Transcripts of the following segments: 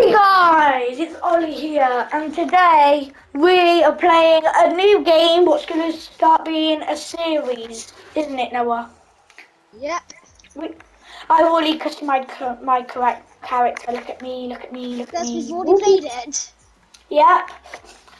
Hey guys, it's Ollie here, and today we are playing a new game what's going to start being a series, isn't it, Noah? Yep. We, I've already customized my correct character. Look at me, look at me, look at That's me. we've already played it. Yeah,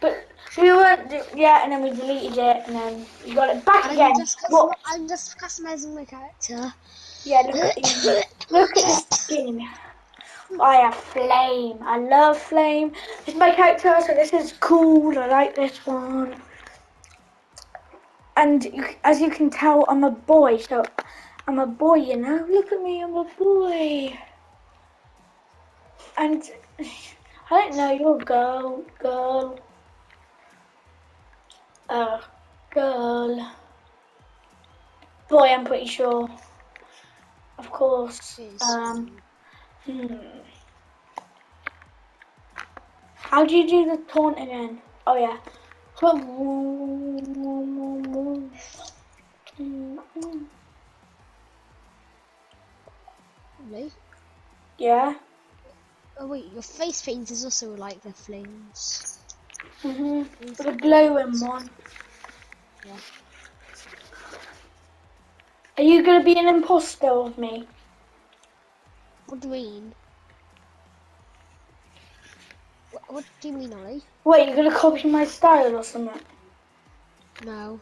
but we weren't, yeah, and then we deleted it, and then we got it back I'm again. just, What? I'm just customizing my character. Yeah, look at. Look at this skin. I have flame. I love flame. This is my character, so this is cool. I like this one. And you, as you can tell, I'm a boy, so I'm a boy, you know. Look at me, I'm a boy. And I don't know, you're a girl, girl. Uh, girl. Boy, I'm pretty sure. Of course. Um, hmm. How do you do the taunt again? Oh yeah. Really? Yeah. Oh wait, your face paint is also like the flames. Mhm. The glowing one. Yeah. Are you gonna be an imposter of me? What do you mean? What, what do you mean, Ollie? Wait, you're gonna copy my style or something? No,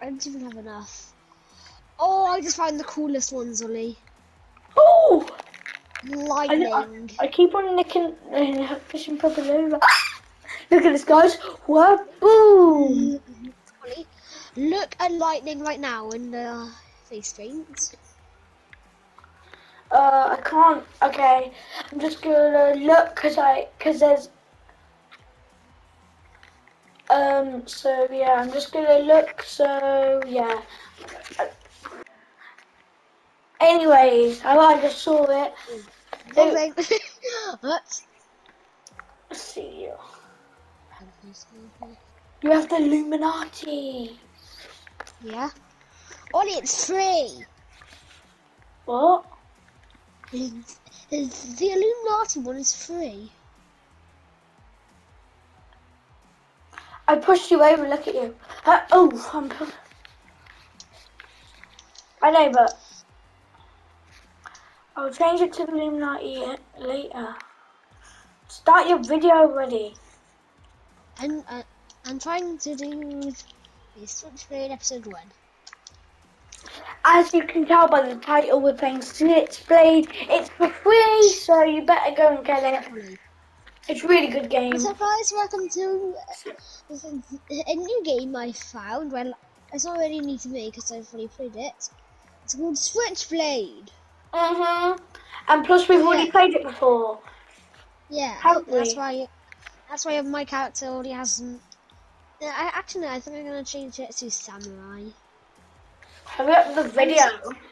I don't even have enough. Oh, I just found the coolest ones, Ollie. Oh! Lightning. I, I keep on nicking, and uh, pushing people over. Look at this, guys. What? Boom! Ollie, look at lightning right now in the face paint. Uh, I can't. Okay, I'm just gonna look because I because there's. Um. So yeah, I'm just gonna look. So yeah. Anyways, I, I just saw it. Okay. what? Let's see you. You have the Illuminati. Yeah. Ollie, it's free. What? The Illuminati one is free. I pushed you over. Look at you. Uh, oh, I'm. I know, but I'll change it to the Illuminati later. Start your video already. And uh, I'm trying to do the Switchblade episode one. As you can tell by the title, we're playing Switchblade. It's for free, so you better go and get it. It's a really good game. Surprise! Welcome to uh, a new game I found. Well, it's not really new to me because I've already played it. It's called Switchblade. Mhm. And plus, we've already Yeah. played it before. Yeah, Haven't that's we? why. That's why my character already has. Yeah, I actually, I think I'm gonna change it to samurai. Hurry up with the video.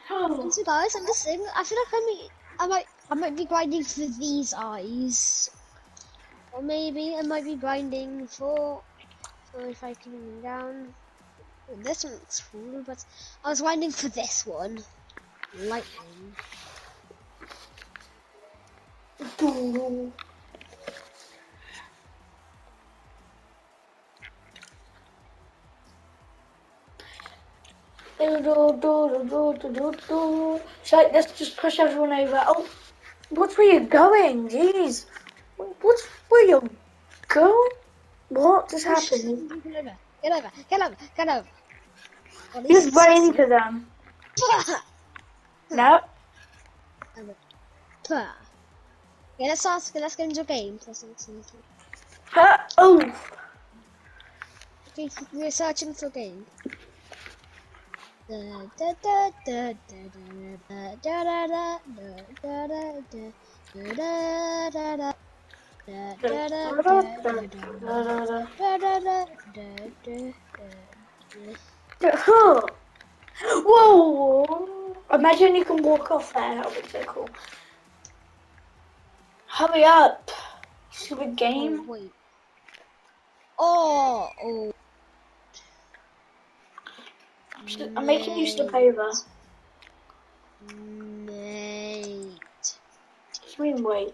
Oh. So guys, I'm just saying, I feel like I might, I might, I might be grinding for these eyes, or maybe I might be grinding for. So if I can go down, oh, this one looks cool, but I was grinding for this one, lightning. So let's just push everyone over. Oh, what's where you going? Jeez. What's where you go? What just happened? Get over, get over, get over, get over. Oh, just is- into them. No. Okay, let's ask. Let's get into a game. Huh? Oh. Okay, we're searching for a game. Cool. Whoa! Imagine you can walk off there. That would be so cool. Hurry up! Stupid game. Oh, wait. Oh, oh. I'm making you step over. Mate. What do you mean wait?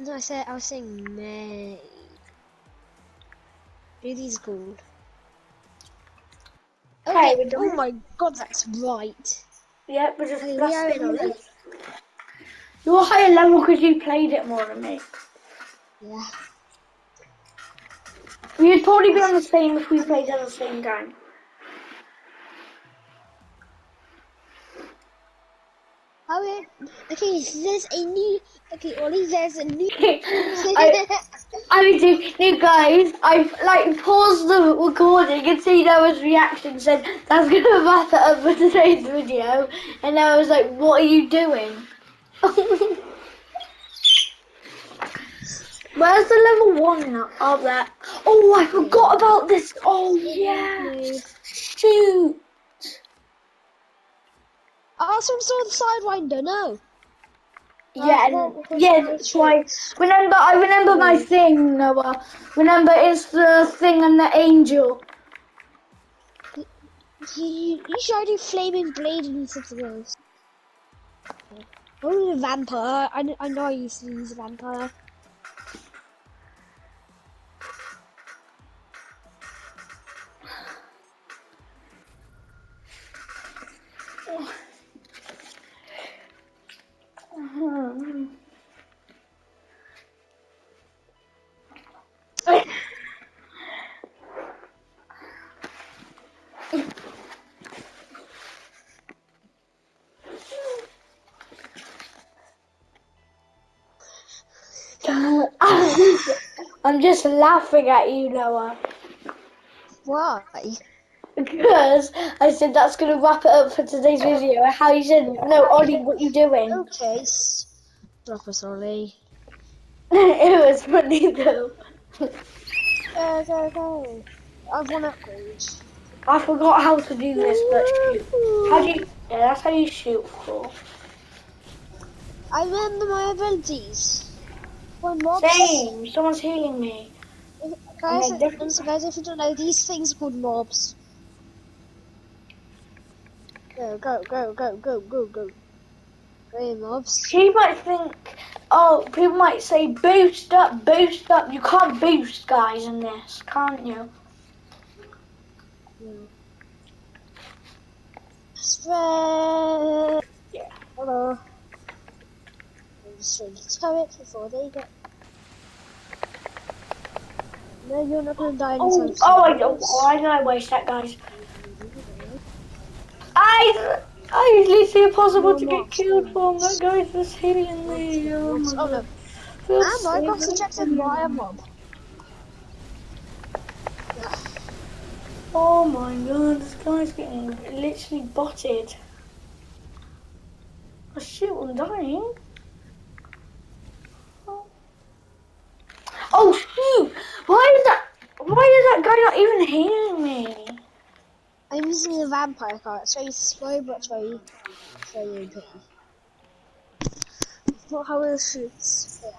No, I said I was saying May. Really cool. Okay, Okay. we're oh done. Oh my god, that's right. Yeah, but just Okay, that's we are the in on it. limit. You're higher level because you played it more than me. Yeah. We'd probably be on the same if we played at the same time. Okay. Okay. There's a new. Okay, Ollie. There's a new. I, I mean, to- you guys, I like paused the recording and seen Noah's reaction. Said that's gonna wrap it up for today's video, and I was like, "What are you doing?" Where's the level one? Up oh, there. Oh, I forgot about this. Oh yeah. Shoot. I also saw the sidewinder. No. Yeah, and, yeah, that's why. Remember, I remember my hmm. thing, Noah. Remember, it's the thing and the angel. You, you, you should do flaming blade and something else. Oh, the vampire. I, I know I used to use a vampire. I'm just laughing at you, Noah. Why? Because I said that's going to wrap it up for today's video. How you said, no, Ollie, what you doing? Okay. Drop us, Ollie. it was funny though. Go, go, go. I've one upgrade. I forgot how to do this, but shoot. How do you, yeah, that's how you shoot for. I remember my abilities. Same, someone's healing me. Guys, so guys, if you don't know, these things are called mobs. Go, go, go, go, go, go, go. Go, mobs. She might think, oh, people might say boost up, boost up. You can't boost guys in this, can't you? Spread. Yeah. Hello. Trying to turret before they get. No, you're not gonna die Oh, oh, I don't, why did I waste that, guys? I, I it's literally impossible to get killed from that guy's just healing me. Oh my Oh god. no. Feels I got good. ejected by a mob? Oh my god, this guy's getting literally botted. Oh shoot, I'm dying. Oh. Oh shoot! Why is that? Why is that guy not even healing me? I'm using the vampire card. It's very slow, but it's very, very OP. Not how it shoots. Yeah.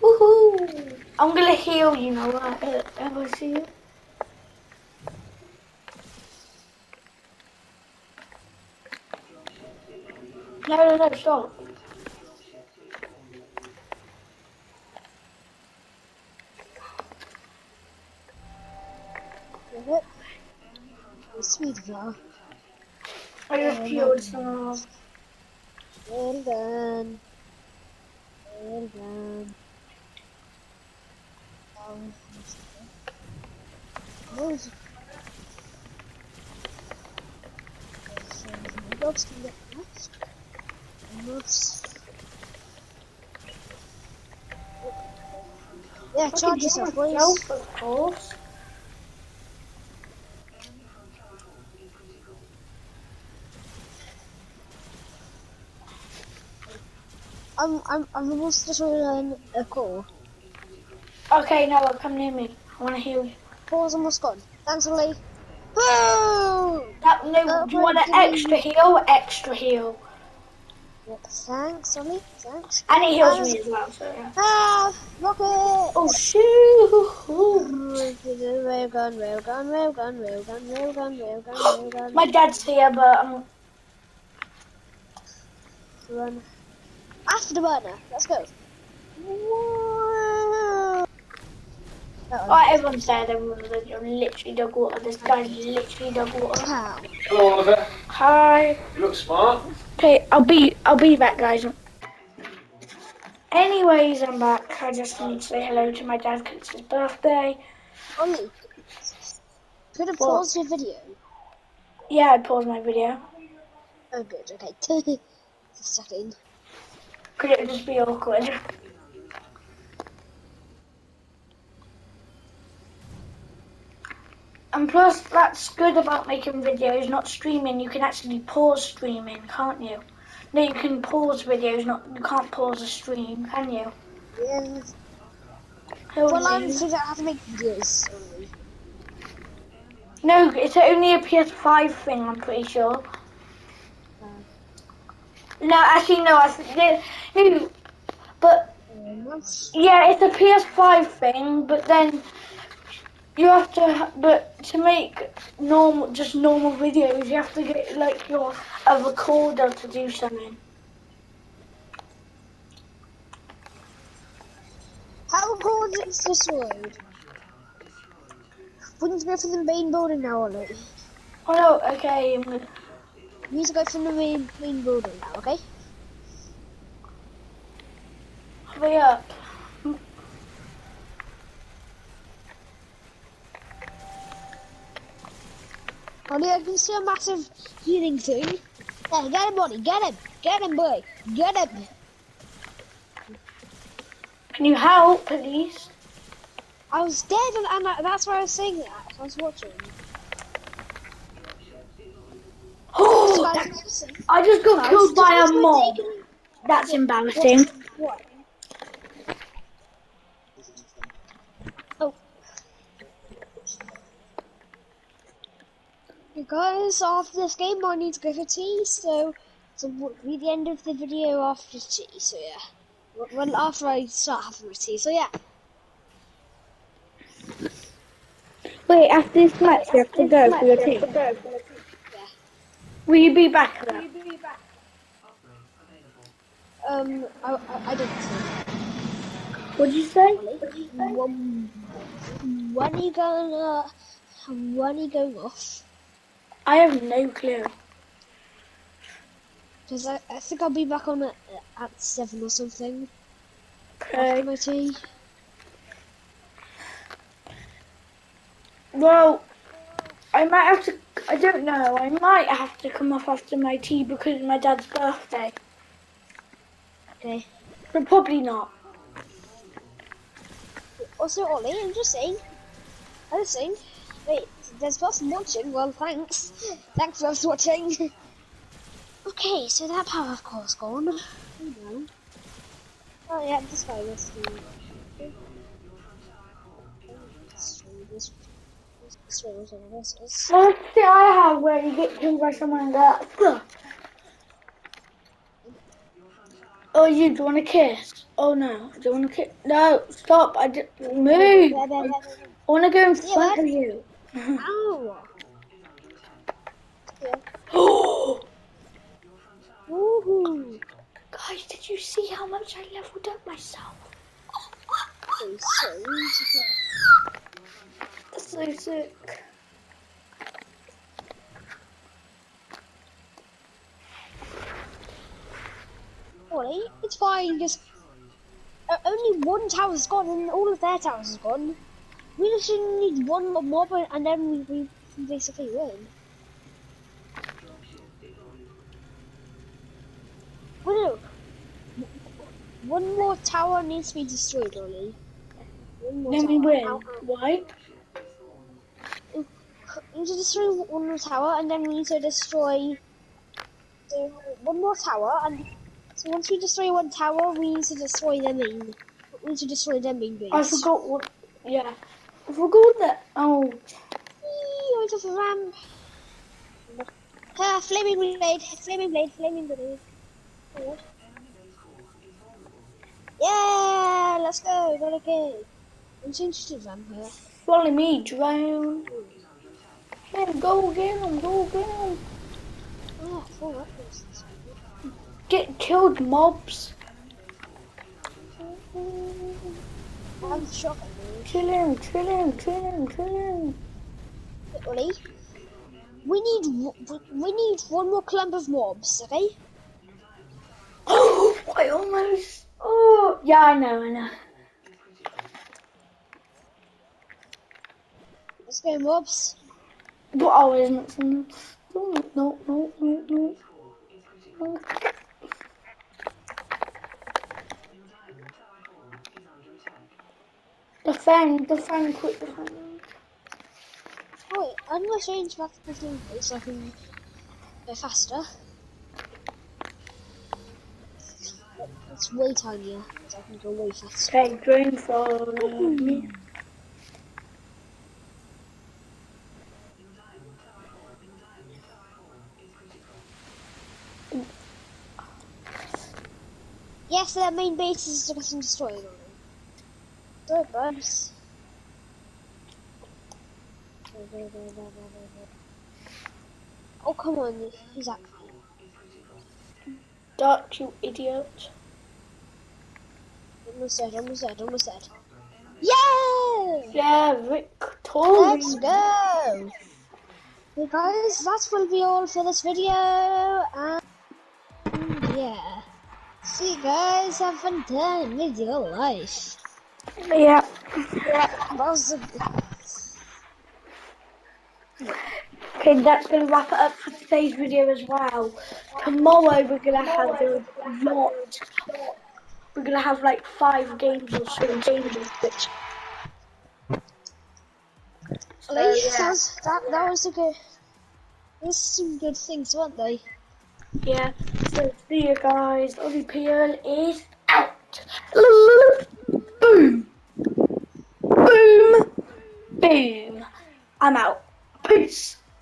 Woohoo! I'm gonna heal you know? Uh, If I see you. No, no, no, stop. Oh. I just healed someone. Well done. Well done. Um, Those. Dogs can get lost. And Yeah, charge yourself, myself, of course. I'm I'm I'm almost just um, a call. Okay, Noah, come near me. I want to heal you. Paul's almost gone. Thanks. Woo! That, no, Uh, do you want an extra heal? Extra heal. Thanks, Ollie. Thanks. And it heals me as well, so yeah. Ah, rocket! Oh shoot! Railgun, railgun, railgun, railgun, railgun, railgun, railgun. My dad's here, but um, Run. Afterburner. Let's go. Whoa. That oh, one. everyone's dead. Everyone's dead. You're literally dug water. This guy's literally dug water. Pow. Hello, Oliver. Hi. You look smart. Okay, I'll be I'll be back, guys. Anyways, I'm back. I just need to say hello to my dad because it's his birthday. Ollie. Could have What? paused your video. Yeah, I paused my video. Oh, good. Okay. Just a second. Could it just be awkward? And plus, that's good about making videos, not streaming. You can actually pause streaming, can't you? No, you can pause videos, not you can't pause a stream, can you? Yeah. Oh, Well, I'm no. figuring out how to make videos. No, it's only a PS5 thing. I'm pretty sure. No, actually, no. I no, but Yeah, it's a PS5 thing, but then you have to, but to make normal, just normal videos, you have to get like your a recorder to do something. How cold is destroyed? We need to go for the main building now, Ollie. Oh no, okay, We need to go for the main, main building now, okay? hurry up. Ollie, I can see a massive healing thing. Yeah, get him, Ollie. Get him. Get him, boy. Get him. Can you help, please? I was dead, and, and that's why I was saying that. I was watching. Oh, Guys, that- listen. I just got killed by a mob. That's embarrassing. What? Oh. Guys, after this game, I need to go for tea, so so will be the end of the video after tea. So yeah, well after I start having my tea. So yeah, Wait, after this match, you have to go for your team. Will you be back there? um, I I, I don't know. What'd you say? When, when are you going? Uh, when are you going off? I have no clue. Because I, I think I'll be back on at, at seven or something after Okay. my tea. Well, I might have to. I don't know. I might have to come off after my tea because it's my dad's birthday. Okay. But probably not. Also, Ollie, I'm just saying. I'm just saying. Wait, there's person watching. Well, thanks. Thanks for watching. okay, so that power of course gone. Oh yeah, this guy was the. First thing I have where you get killed by someone that. Oh, you do you want a kiss? Oh no, do you want a kiss? No, stop! I just move. I want to go in front of you. Ow! Yeah. Oh, Woohoo! guys, did you see how much I leveled up myself? So, so, That's so sick. Ollie, it's fine. Just uh, only one tower's gone, and all of their towers is gone. We just need one more mob, and then we, we basically win. Well, no. One more tower needs to be destroyed, Ollie. Then we win. Ow, ow. Why? We need to destroy one more tower, and then we need to destroy one more tower. And so once we destroy one tower, we need to destroy their main. We need to destroy their main base. I forgot what. Yeah, I forgot that. Oh, I the ramp. Ah, flaming blade, flaming blade, flaming blade. Oh. Yeah, let's go, got a kid. I'm changed to vampire. Follow me, drown. Man, go get him, go get him. Oh, four weapons. Get killed, mobs. I'm shocked. Kill him, kill him, kill him, kill him. Ollie, we need we need one more clump of mobs, okay? Oh, I almost. Oh, yeah, I know, I know. Let's go, mobs. But oh, isn't it? No, no, no, no, no. no. Defend, defend, quick defend. Wait, I'm gonna change back to 15 please, so I can go faster. It's way tinier, so I can go way faster. Okay, drone follow me. Yes, their main base is getting destroyed. Do it, Bubs. Oh, come on, he's actually. Duck, you idiot. Almost dead, almost dead, almost dead. Yeah! Yeah, victory. Let's go! Hey guys, that will be all for this video, and yeah. See you guys, have fun time with your life. Yeah. That was a, Okay, that's going to wrap it up for today's video as well. Tomorrow we're going to have a lot. We're going to have like five games or so games which. So, that, yeah. was, that, that was a good, there's some good things, weren't they? yeah. So see you guys. Ollie Peel is out. Boom. Boom. Boom. I'm out. Peace.